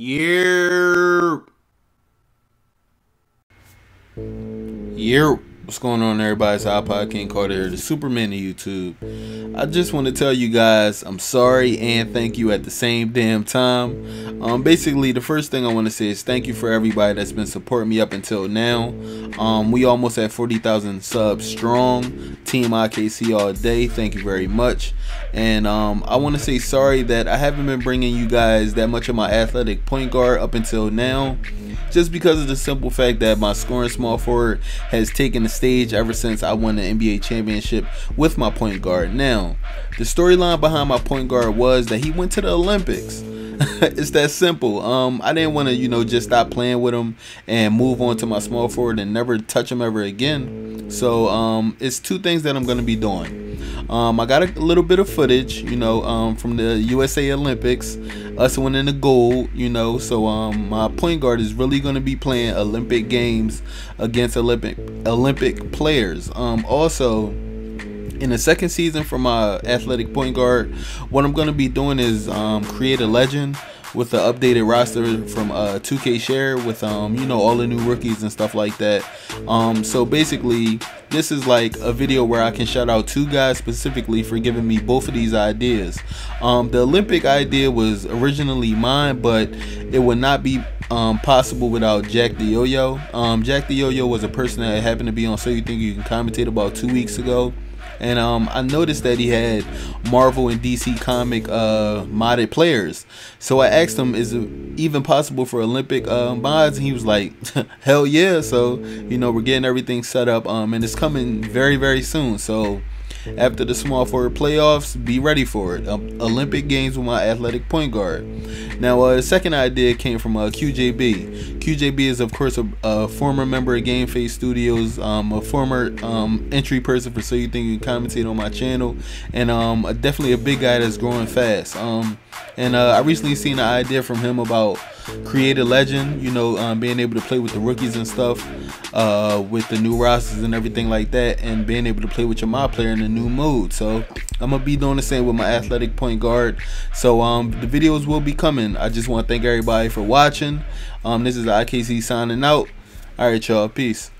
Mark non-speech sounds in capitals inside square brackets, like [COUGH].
Yeah. Yeah. What's going on, everybody? It's iPod King Carter here, the Superman of YouTube. I just want to tell you guys I'm sorry and thank you at the same damn time. Um, basically, the first thing I want to say is thank you for everybody that's been supporting me up until now. Um, we almost at 40,000 subs strong. Team IKC all day. Thank you very much. And um, I want to say sorry that I haven't been bringing you guys that much of my athletic point guard up until now just because of the simple fact that my scoring small forward has taken the stage ever since I won the NBA championship with my point guard. Now, the storyline behind my point guard was that he went to the Olympics. [LAUGHS] it's that simple. Um, I didn't want to, you know, just stop playing with him and move on to my small forward and never touch him ever again. So um, it's two things that I'm gonna be doing. Um, I got a little bit of footage, you know, um, from the USA Olympics, us winning the gold, you know. So um, my point guard is really gonna be playing Olympic games against Olympic Olympic players. Um, also in the second season for my athletic point guard, what I'm going to be doing is um, create a legend with the updated roster from uh, 2K Share with um, you know all the new rookies and stuff like that. Um, so basically, this is like a video where I can shout out two guys specifically for giving me both of these ideas. Um, the Olympic idea was originally mine, but it would not be um, possible without Jack the Yo-Yo. Um, Jack the Yo-Yo was a person that happened to be on So You Think You Can Commentate about two weeks ago and um, I noticed that he had Marvel and DC comic uh, modded players. So I asked him, "Is it even possible for Olympic uh, mods?" And he was like, [LAUGHS] "Hell yeah!" So you know, we're getting everything set up, um, and it's coming very very soon. So after the small forward playoffs, be ready for it. Um, Olympic Games with my athletic point guard. Now, uh, second idea came from uh, QJB. QJB is, of course, a, a former member of Game Face Studios, um, a former um, entry person for So You Think You Can Commentate on my channel, and um, definitely a big guy that's growing fast. Um, and uh, I recently seen an idea from him about create a legend, you know, um, being able to play with the rookies and stuff, uh, with the new rosters and everything like that, and being able to play with your mod player in a new mode. So I'm gonna be doing the same with my athletic point guard. So um, the videos will be coming. I just want to thank everybody for watching. Um, this is IKC signing out. All right, y'all. Peace.